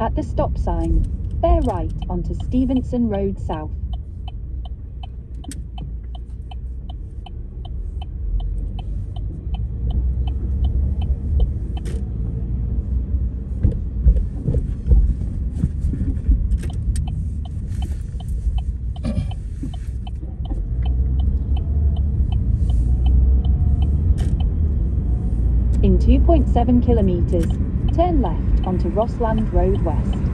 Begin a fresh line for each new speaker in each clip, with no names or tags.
At the stop sign, bear right onto Stevenson Road South. In 2.7 kilometres, turn left onto Rossland Road West.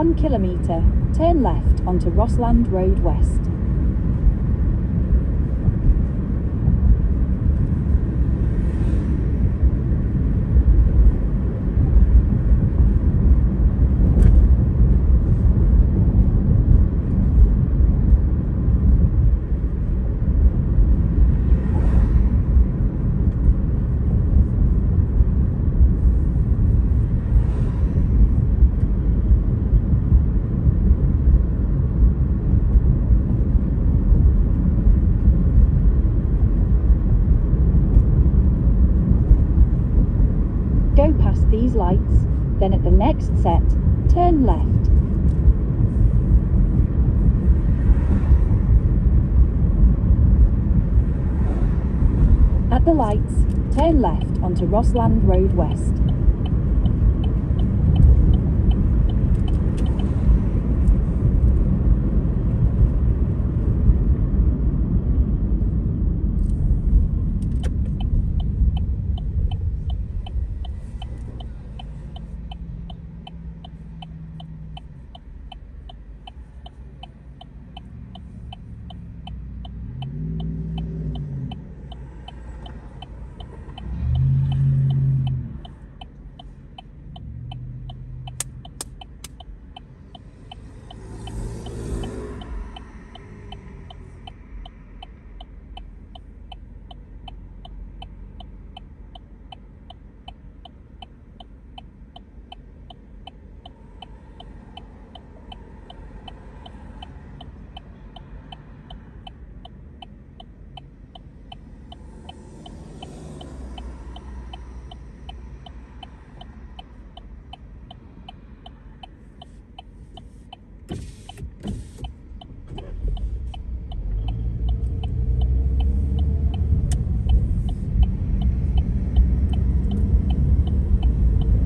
One kilometre, turn left onto Rossland Road West. The lights, turn left onto Rossland Road West.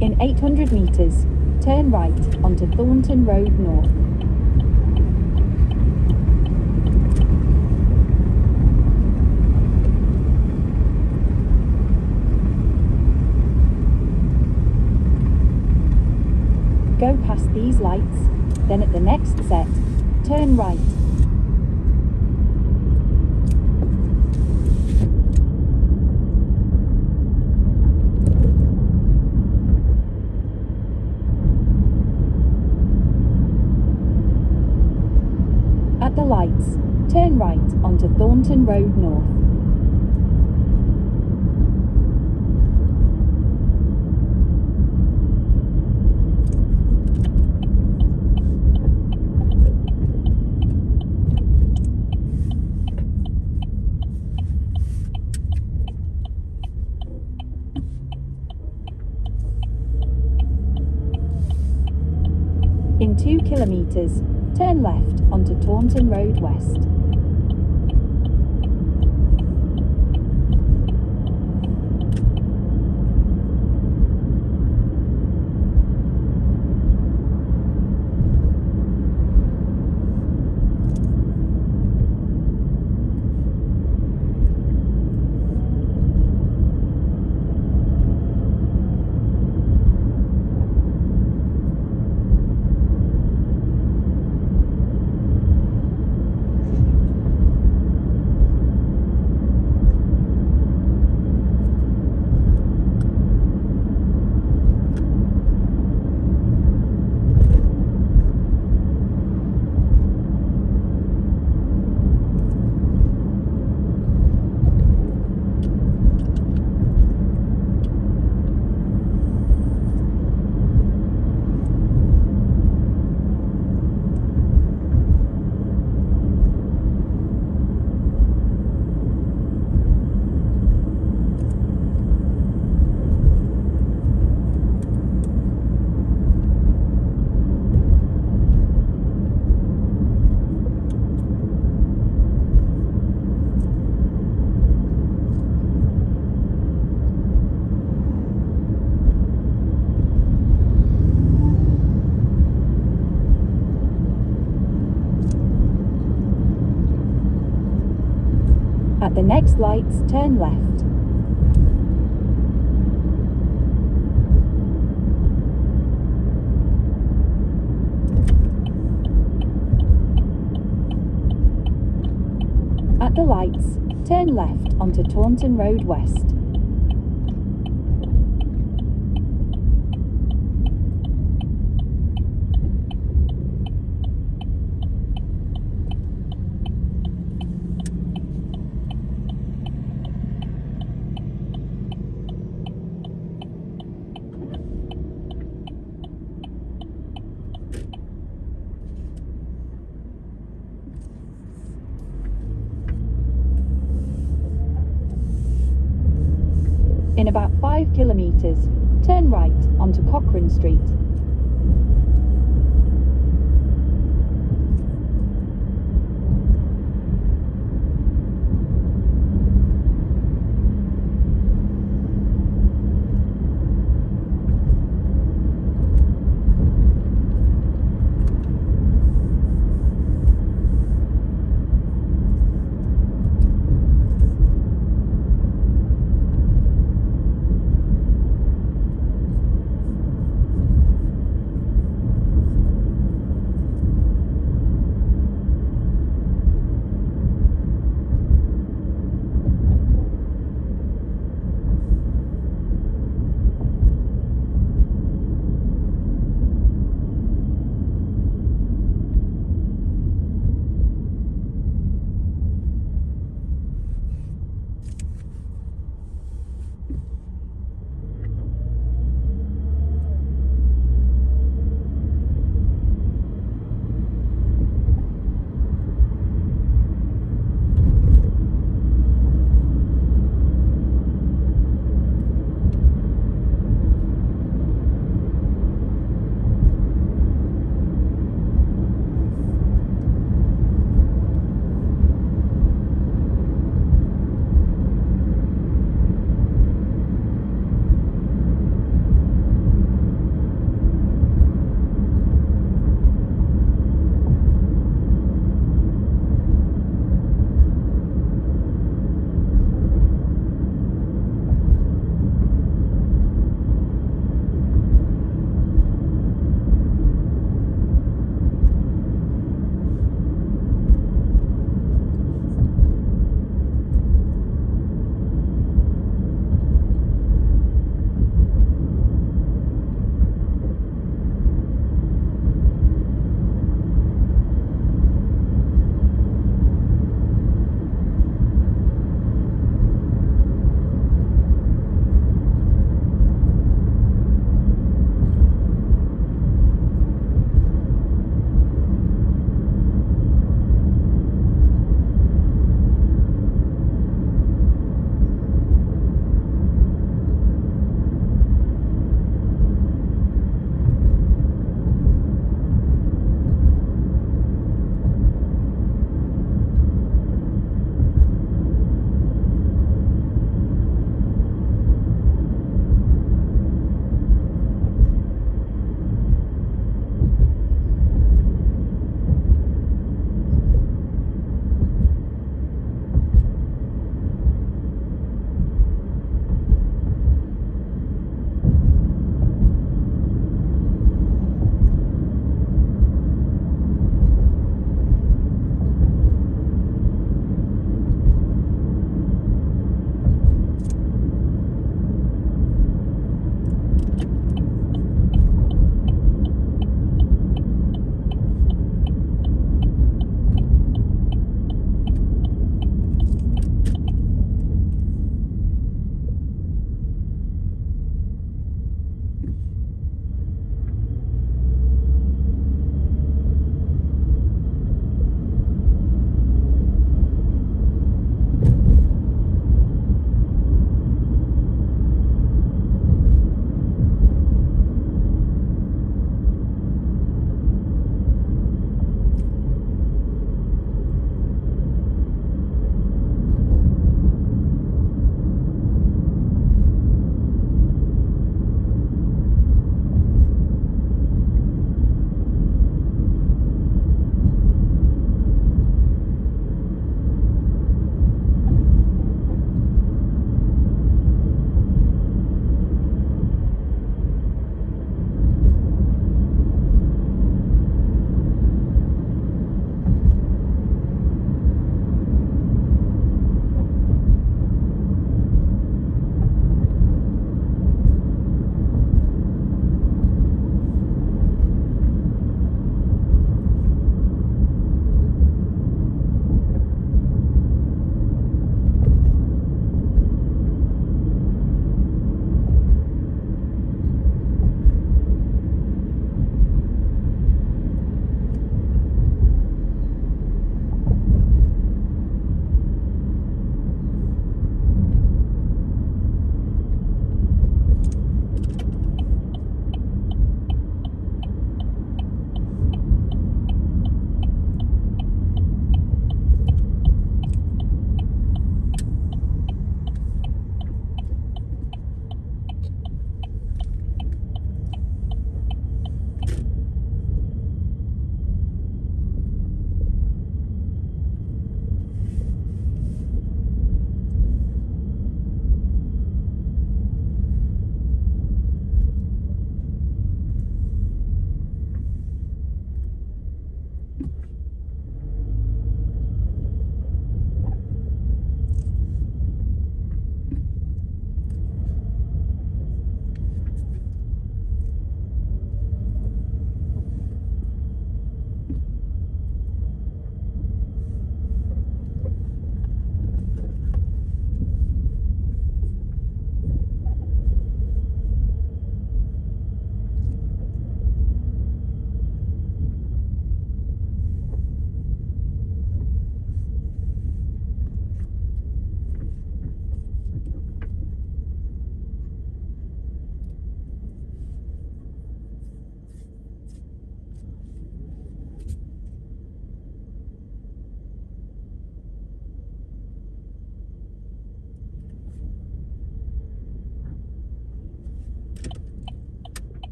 In 800 metres, turn right onto Thornton Road North. Go past these lights, then at the next set, turn right. At the lights, turn right onto Thornton Road North. In two kilometres, turn left onto Taunton Road West. Next lights, turn left. At the lights, turn left onto Taunton Road West. 5 kilometres, turn right onto Cochrane Street.